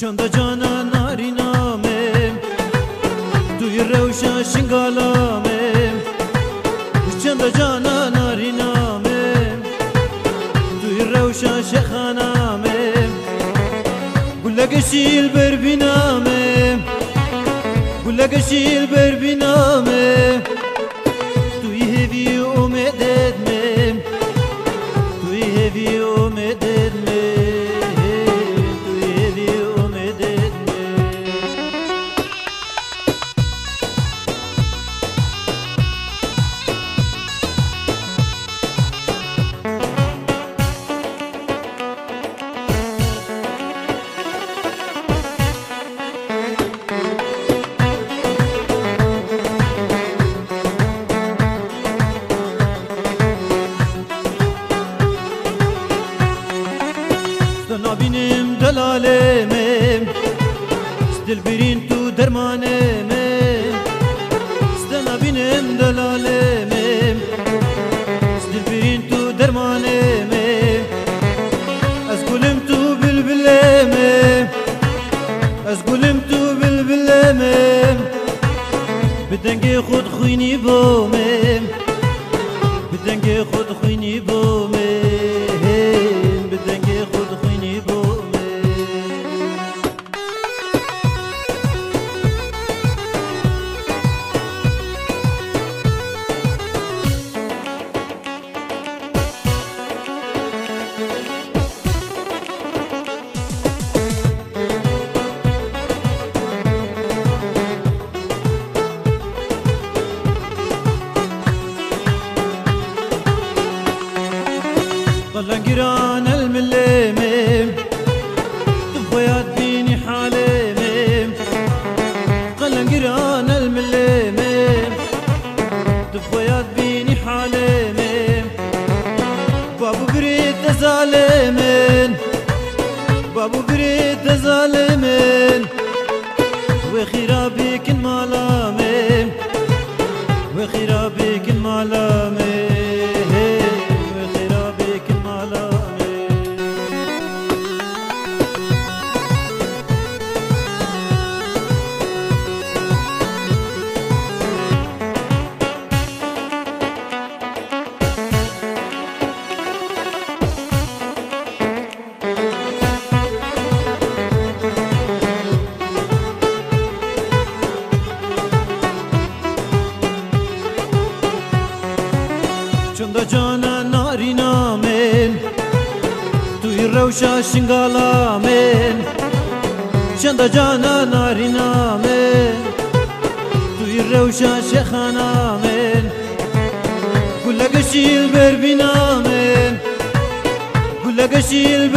çanda cana nariname Duy revşa şingalame çanda cana nariname Duy revşa şekhaname Gulle şil berbiname Gulle şil berbiname Duy hevi umedet me Duy hevi umedet دلبرین تو درمانه من. سدنا بینم دلاله من. دلبرین تو درمانه من. از گلم تو بلبله من. از گلم تو بلبله من. بدنگ خود خوینی با من. بدنگ خود ظل قران المليمم تبغي اديني حليمم ظل قران بابو بريد زالمن بابو بريد زالمن narina men Tu i rausha shingala men. Chanda jana narina men Tu i rausha shekhana men Gula gashil berbina men Gula gashil